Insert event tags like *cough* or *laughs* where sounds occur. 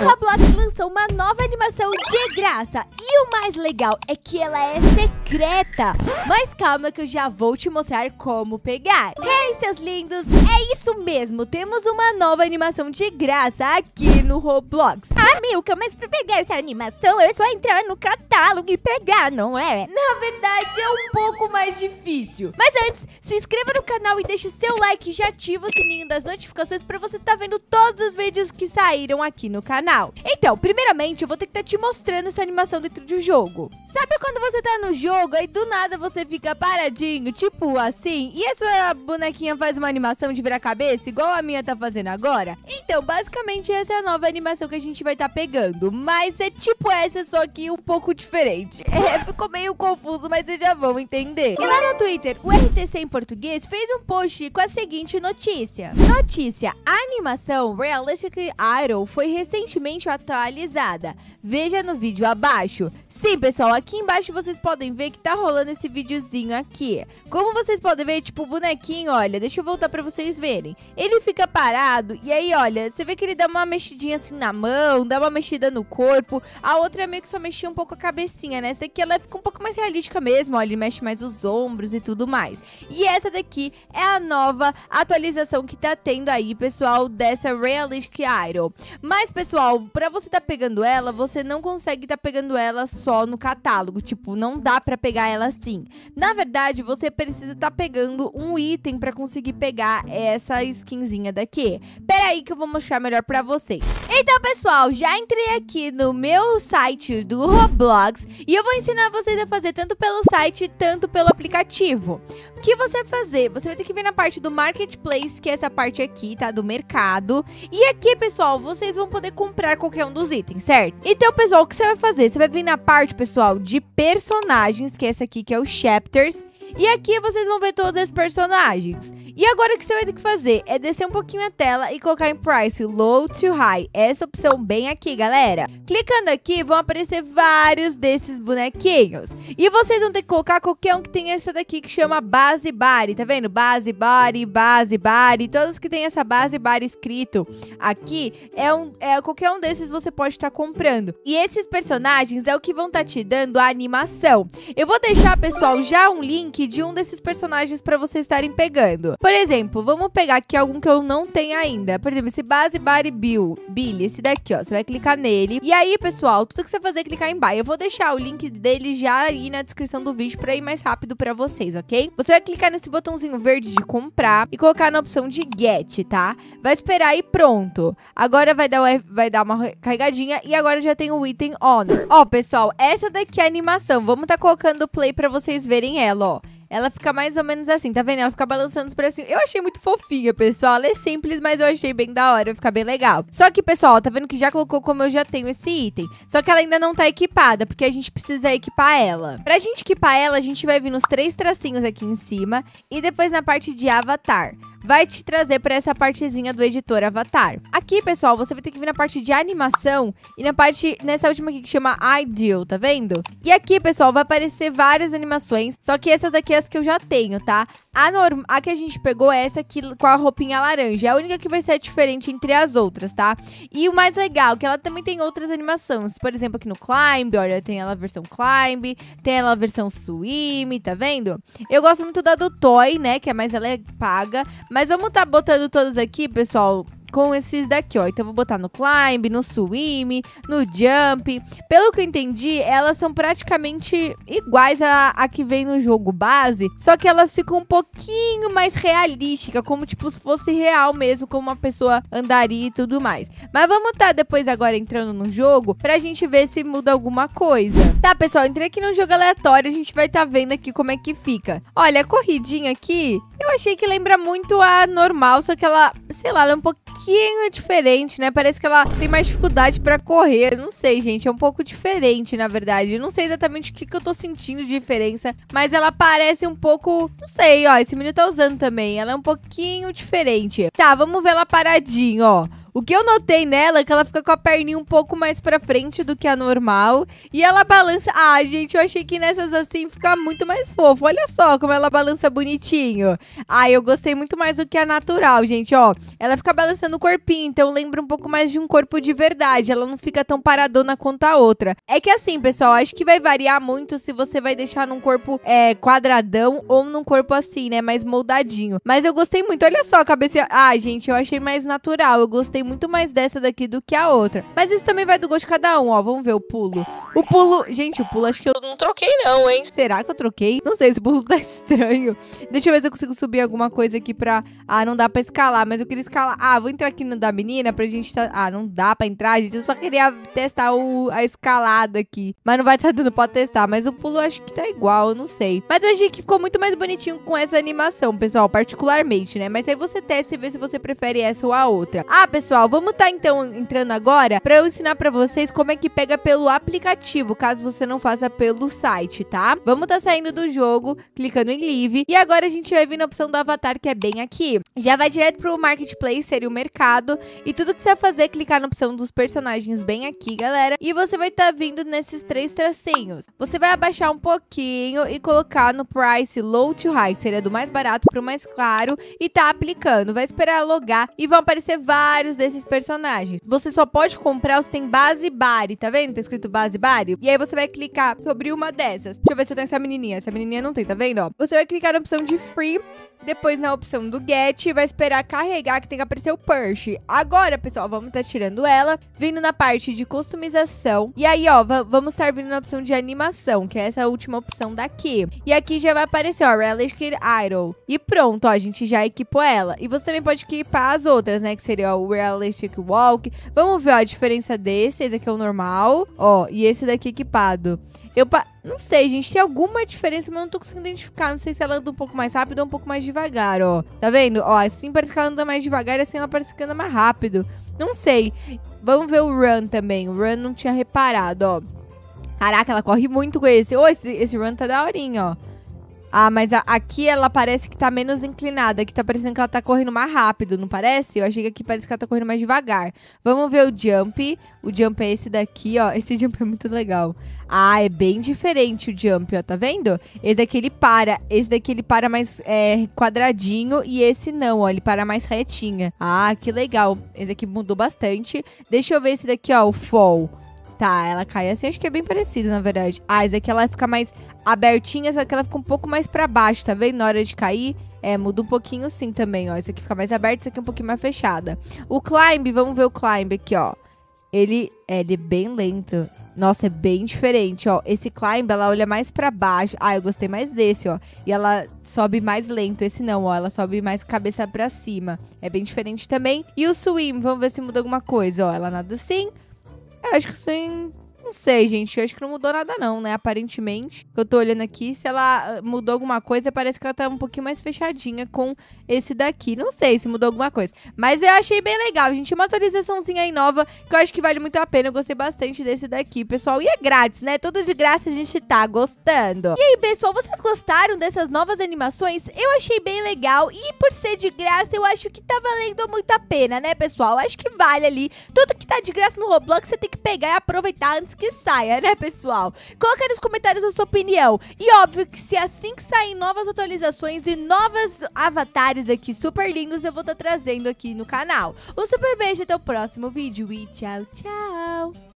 O Roblox lançou uma nova animação de graça. E o mais legal é que ela é secreta. Mas calma que eu já vou te mostrar como pegar. Hey, seus lindos! É isso mesmo, temos uma nova animação de graça aqui no Roblox. Ah, Milka, mas pra pegar essa animação é só entrar no catálogo e pegar, não é? Na verdade, é um pouco mais difícil. Mas antes, se inscreva no canal e deixe seu like e já ativa o sininho das notificações para você estar tá vendo todos os vídeos que saíram aqui no canal. Então, primeiramente, eu vou ter que estar tá te mostrando essa animação dentro do jogo. Sabe quando você tá no jogo e do nada você fica paradinho, tipo assim, e a sua bonequinha faz uma animação de virar cabeça, igual a minha tá fazendo agora? Então, basicamente, essa é a nova animação que a gente vai estar tá pegando. Mas é tipo essa, só que um pouco diferente. *laughs* É, ficou meio confuso, mas vocês já vão entender. E lá no Twitter, o RTC em português fez um post com a seguinte notícia. Notícia, a animação Realistic Idol foi recentemente atualizada. Veja no vídeo abaixo. Sim, pessoal, aqui embaixo vocês podem ver que tá rolando esse videozinho aqui. Como vocês podem ver, tipo, o bonequinho, olha, deixa eu voltar pra vocês verem. Ele fica parado e aí, olha, você vê que ele dá uma mexidinha assim na mão, dá uma mexida no corpo. A outra é meio que só mexia um pouco a cabecinha, né? Essa daqui ela fica um pouco mais realística mesmo, olha, ele mexe mais os ombros e tudo mais. E essa daqui é a nova atualização que tá tendo aí, pessoal, dessa Realistic Idol. Mas, pessoal, pra você tá pegando ela, você não consegue tá pegando ela só no catálogo. Tipo, não dá pra pegar ela assim. Na verdade, você precisa tá pegando um item pra conseguir pegar essa skinzinha daqui. Pera aí que eu vou mostrar melhor pra vocês. Então, pessoal, já entrei aqui no meu site do Roblox e eu vou ensinar vocês a fazer tanto pelo site, tanto pelo aplicativo. O que você vai fazer? Você vai ter que vir na parte do Marketplace, que é essa parte aqui, tá? Do mercado. E aqui, pessoal, vocês vão poder comprar qualquer um dos itens, certo? Então, pessoal, o que você vai fazer? Você vai vir na parte, pessoal, de personagens, que é essa aqui, que é o Chapters. E aqui vocês vão ver todos os personagens. E agora o que você vai ter que fazer é descer um pouquinho a tela e colocar em Price Low to High. Essa opção bem aqui, galera. Clicando aqui, vão aparecer vários desses bonequinhos. E vocês vão ter que colocar qualquer um que tem essa daqui que chama Base Body. Tá vendo? Base Body, Base Body. Todos que tem essa Base Body escrito aqui, é, um, é qualquer um desses você pode estar tá comprando. E esses personagens é o que vão estar tá te dando a animação. Eu vou deixar, pessoal, já um link de um desses personagens para vocês estarem pegando. Por exemplo, vamos pegar aqui algum que eu não tenho ainda. Por exemplo, esse Base Body Bill, Billy, esse daqui, ó. Você vai clicar nele. E aí, pessoal, tudo que você fazer é clicar em buy. Eu vou deixar o link dele já aí na descrição do vídeo para ir mais rápido para vocês, ok? Você vai clicar nesse botãozinho verde de comprar e colocar na opção de get, tá? Vai esperar e pronto. Agora vai dar, vai dar uma carregadinha e agora já tem o item Honor. Ó, pessoal, essa daqui é a animação. Vamos tá colocando o play para vocês verem ela, ó ela fica mais ou menos assim, tá vendo? Ela fica balançando os bracinhos. Eu achei muito fofinha, pessoal. É simples, mas eu achei bem da hora, fica bem legal. Só que, pessoal, tá vendo que já colocou como eu já tenho esse item. Só que ela ainda não tá equipada, porque a gente precisa equipar ela. Pra gente equipar ela, a gente vai vir nos três tracinhos aqui em cima e depois na parte de avatar vai te trazer para essa partezinha do editor Avatar. Aqui, pessoal, você vai ter que vir na parte de animação e na parte, nessa última aqui que chama Ideal, tá vendo? E aqui, pessoal, vai aparecer várias animações, só que essas daqui é as que eu já tenho, tá? A, a que a gente pegou é essa aqui com a roupinha laranja, é a única que vai ser diferente entre as outras, tá? E o mais legal, que ela também tem outras animações, por exemplo, aqui no Climb, olha, tem ela a versão Climb, tem ela a versão Swim, tá vendo? Eu gosto muito da do Toy, né, que é mais ela é paga, mas vamos estar tá botando todos aqui, pessoal, com esses daqui, ó. Então, vou botar no climb, no swim, no jump. Pelo que eu entendi, elas são praticamente iguais a, a que vem no jogo base, só que elas ficam um pouquinho mais realísticas, como tipo se fosse real mesmo, como uma pessoa andaria e tudo mais. Mas vamos tá depois agora entrando no jogo pra gente ver se muda alguma coisa. Tá, pessoal, entrei aqui no jogo aleatório, a gente vai tá vendo aqui como é que fica. Olha, a corridinha aqui, eu achei que lembra muito a normal, só que ela, sei lá, ela é um pouquinho pouquinho diferente, né? Parece que ela tem mais dificuldade pra correr. Não sei, gente. É um pouco diferente, na verdade. Não sei exatamente o que, que eu tô sentindo de diferença. Mas ela parece um pouco. Não sei, ó. Esse menino tá usando também. Ela é um pouquinho diferente. Tá, vamos ver ela paradinho, ó. O que eu notei nela é que ela fica com a perninha um pouco mais pra frente do que a normal. E ela balança... Ah, gente, eu achei que nessas assim fica muito mais fofo. Olha só como ela balança bonitinho. Ah, eu gostei muito mais do que a natural, gente, ó. Ela fica balançando o corpinho, então lembra um pouco mais de um corpo de verdade. Ela não fica tão paradona quanto a outra. É que assim, pessoal, acho que vai variar muito se você vai deixar num corpo é, quadradão ou num corpo assim, né, mais moldadinho. Mas eu gostei muito. Olha só a cabeça. Ah, gente, eu achei mais natural. Eu gostei muito mais dessa daqui do que a outra. Mas isso também vai do gosto de cada um, ó. Vamos ver o pulo. O pulo... Gente, o pulo acho que eu não troquei não, hein? Será que eu troquei? Não sei, esse pulo *laughs* tá estranho. Deixa eu ver se eu consigo subir alguma coisa aqui pra... Ah, não dá pra escalar, mas eu queria escalar... Ah, vou entrar aqui no da menina pra gente tá... Ah, não dá pra entrar, gente. Eu só queria testar o... a escalada aqui. Mas não vai estar tá dando pra testar. Mas o pulo acho que tá igual, eu não sei. Mas eu achei que ficou muito mais bonitinho com essa animação, pessoal. Particularmente, né? Mas aí você testa e vê se você prefere essa ou a outra. Ah, pessoal, vamos tá então entrando agora pra eu ensinar pra vocês como é que pega pelo aplicativo, caso você não faça pelo site, tá? Vamos tá saindo do jogo, clicando em Live. E agora a gente vai vir na opção do avatar, que é bem aqui. Já vai direto pro Marketplace, seria o mercado. E tudo que você vai fazer é clicar na opção dos personagens bem aqui, galera. E você vai estar tá vindo nesses três tracinhos. Você vai abaixar um pouquinho e colocar no Price Low to High, seria do mais barato pro mais claro. E tá aplicando. Vai esperar logar e vão aparecer vários desses personagens. Você só pode comprar os tem base Bari, tá vendo? Tá escrito base Bari. E aí você vai clicar sobre uma dessas. Deixa eu ver se eu tenho essa menininha. Essa menininha não tem, tá vendo? Você vai clicar na opção de Free depois na opção do Get, vai esperar carregar que tem que aparecer o Purge. Agora, pessoal, vamos estar tá tirando ela, vindo na parte de customização. E aí, ó, vamos estar vindo na opção de animação, que é essa última opção daqui. E aqui já vai aparecer, ó, Realistic Idol. E pronto, ó, a gente já equipou ela. E você também pode equipar as outras, né, que seria o Realistic Walk. Vamos ver, ó, a diferença desse. Esse aqui é o normal, ó, e esse daqui equipado. Eu pa... não sei, gente, tem alguma diferença, mas não tô conseguindo identificar. Não sei se ela anda um pouco mais rápido ou um pouco mais devagar, ó. Tá vendo? Ó, assim parece que ela anda mais devagar e assim ela parece que anda mais rápido. Não sei. Vamos ver o Run também. O Run não tinha reparado, ó. Caraca, ela corre muito com esse. Ô, oh, esse, esse Run tá daorinha, ó. Ah, mas a, aqui ela parece que tá menos inclinada. Aqui tá parecendo que ela tá correndo mais rápido, não parece? Eu achei que aqui parece que ela tá correndo mais devagar. Vamos ver o jump. O jump é esse daqui, ó. Esse jump é muito legal. Ah, é bem diferente o jump, ó. Tá vendo? Esse daqui ele para. Esse daqui ele para mais é, quadradinho. E esse não, ó. Ele para mais retinha. Ah, que legal. Esse aqui mudou bastante. Deixa eu ver esse daqui, ó. O fall. Tá, ela cai assim, acho que é bem parecido, na verdade. Ah, esse aqui ela fica mais abertinha, só que ela fica um pouco mais pra baixo, tá vendo? Na hora de cair, é, muda um pouquinho sim também, ó. Esse aqui fica mais aberto, esse aqui um pouquinho mais fechada. O climb, vamos ver o climb aqui, ó. Ele é, ele é bem lento. Nossa, é bem diferente, ó. Esse climb, ela olha mais pra baixo. Ah, eu gostei mais desse, ó. E ela sobe mais lento. Esse não, ó. Ela sobe mais cabeça pra cima. É bem diferente também. E o swim, vamos ver se muda alguma coisa, ó. Ela nada assim. Acho que sim. Não sei, gente. Eu acho que não mudou nada, não, né? Aparentemente. Eu tô olhando aqui. Se ela ah, mudou alguma coisa, parece que ela tá um pouquinho mais fechadinha com esse daqui. Não sei se mudou alguma coisa. Mas eu achei bem legal, gente. Uma atualizaçãozinha aí nova que eu acho que vale muito a pena. Eu gostei bastante desse daqui, pessoal. E é grátis, né? Tudo de graça a gente tá gostando. E aí, pessoal, vocês gostaram dessas novas animações? Eu achei bem legal. E por ser de graça, eu acho que tá valendo muito a pena, né, pessoal? Acho que vale ali. Tudo que tá de graça no Roblox, você tem que pegar e aproveitar antes que saia, né, pessoal? Coloca aí nos comentários a sua opinião. E óbvio que se assim que sair novas atualizações e novos avatares aqui super lindos, eu vou estar tá trazendo aqui no canal. Um super beijo até o próximo vídeo e tchau, tchau!